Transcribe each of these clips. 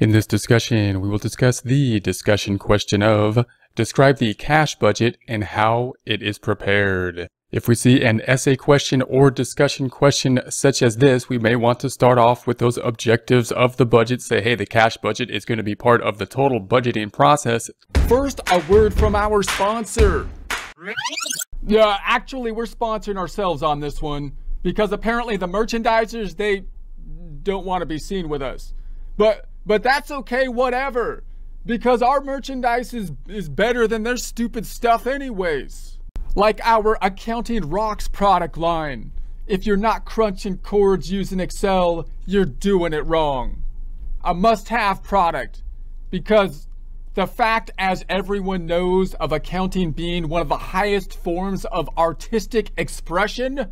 In this discussion, we will discuss the discussion question of describe the cash budget and how it is prepared. If we see an essay question or discussion question such as this, we may want to start off with those objectives of the budget. Say, hey, the cash budget is going to be part of the total budgeting process. First, a word from our sponsor. Yeah, actually, we're sponsoring ourselves on this one because apparently the merchandisers, they don't want to be seen with us. But but that's okay, whatever. Because our merchandise is, is better than their stupid stuff anyways. Like our Accounting Rocks product line. If you're not crunching chords using Excel, you're doing it wrong. A must-have product. Because the fact, as everyone knows, of accounting being one of the highest forms of artistic expression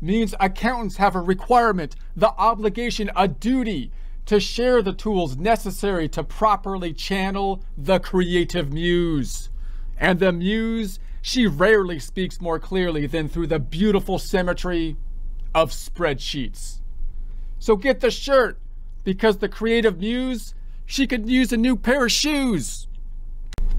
means accountants have a requirement, the obligation, a duty to share the tools necessary to properly channel the creative muse. And the muse, she rarely speaks more clearly than through the beautiful symmetry of spreadsheets. So get the shirt, because the creative muse, she could use a new pair of shoes.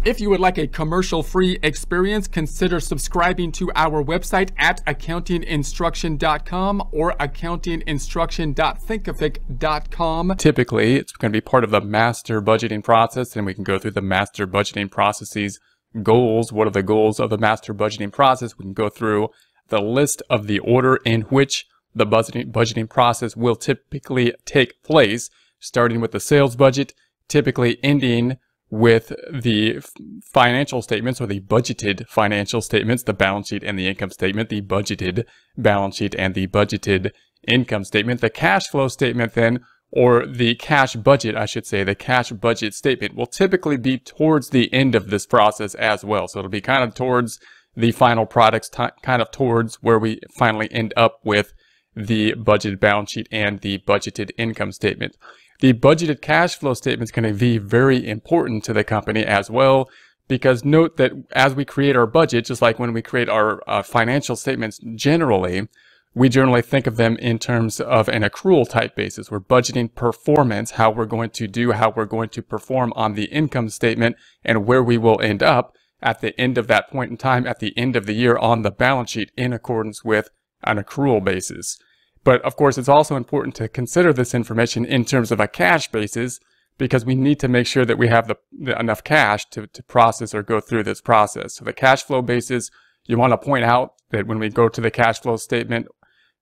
If you would like a commercial-free experience, consider subscribing to our website at accountinginstruction.com or accountinginstruction.thinkific.com. Typically, it's going to be part of the master budgeting process, and we can go through the master budgeting processes goals. What are the goals of the master budgeting process? We can go through the list of the order in which the budgeting, budgeting process will typically take place, starting with the sales budget, typically ending with the financial statements or the budgeted financial statements, the balance sheet and the income statement, the budgeted balance sheet and the budgeted income statement. The cash flow statement then, or the cash budget, I should say, the cash budget statement will typically be towards the end of this process as well. So it'll be kind of towards the final products, kind of towards where we finally end up with the budgeted balance sheet and the budgeted income statement. The budgeted cash flow statement is going to be very important to the company as well, because note that as we create our budget, just like when we create our uh, financial statements generally, we generally think of them in terms of an accrual type basis. We're budgeting performance, how we're going to do, how we're going to perform on the income statement, and where we will end up at the end of that point in time, at the end of the year on the balance sheet in accordance with an accrual basis. But of course, it's also important to consider this information in terms of a cash basis because we need to make sure that we have the, the, enough cash to, to process or go through this process. So the cash flow basis, you want to point out that when we go to the cash flow statement,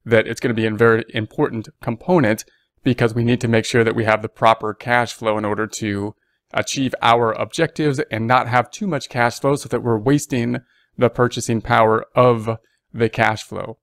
that it's going to be a very important component because we need to make sure that we have the proper cash flow in order to achieve our objectives and not have too much cash flow so that we're wasting the purchasing power of the cash flow.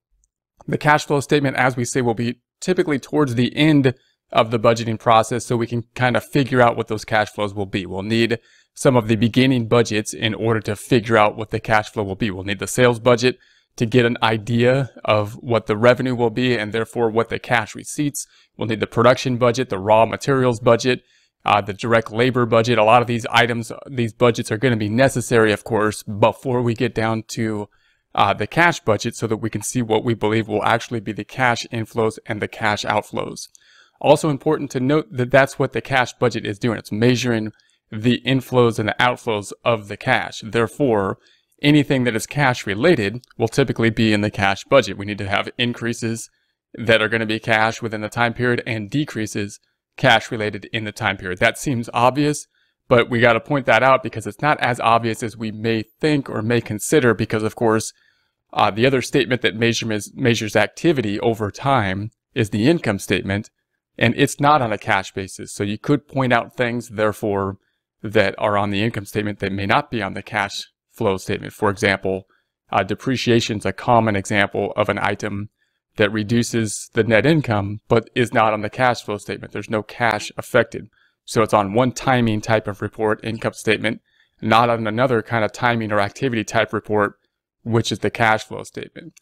The cash flow statement, as we say, will be typically towards the end of the budgeting process so we can kind of figure out what those cash flows will be. We'll need some of the beginning budgets in order to figure out what the cash flow will be. We'll need the sales budget to get an idea of what the revenue will be and therefore what the cash receipts. We'll need the production budget, the raw materials budget, uh, the direct labor budget. A lot of these items, these budgets are going to be necessary, of course, before we get down to uh, the cash budget so that we can see what we believe will actually be the cash inflows and the cash outflows. Also important to note that that's what the cash budget is doing. It's measuring the inflows and the outflows of the cash. Therefore, anything that is cash related will typically be in the cash budget. We need to have increases that are going to be cash within the time period and decreases cash related in the time period. That seems obvious, but we got to point that out because it's not as obvious as we may think or may consider because of course uh, the other statement that measures, measures activity over time is the income statement, and it's not on a cash basis. So you could point out things, therefore, that are on the income statement that may not be on the cash flow statement. For example, uh, depreciation is a common example of an item that reduces the net income, but is not on the cash flow statement. There's no cash affected. So it's on one timing type of report, income statement, not on another kind of timing or activity type report which is the cash flow statement.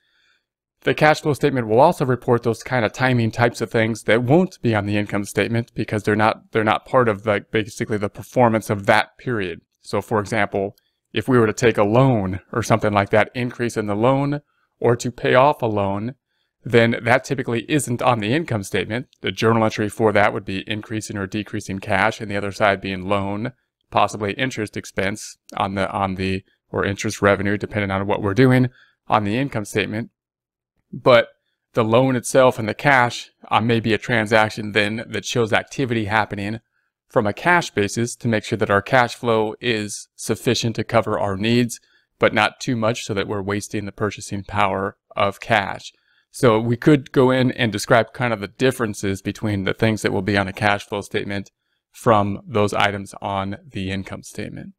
The cash flow statement will also report those kind of timing types of things that won't be on the income statement because they're not they're not part of the basically the performance of that period. So for example, if we were to take a loan or something like that, increase in the loan or to pay off a loan, then that typically isn't on the income statement. The journal entry for that would be increasing or decreasing cash, and the other side being loan, possibly interest expense on the on the or interest revenue, depending on what we're doing on the income statement. But the loan itself and the cash uh, may be a transaction then that shows activity happening from a cash basis to make sure that our cash flow is sufficient to cover our needs, but not too much so that we're wasting the purchasing power of cash. So we could go in and describe kind of the differences between the things that will be on a cash flow statement from those items on the income statement.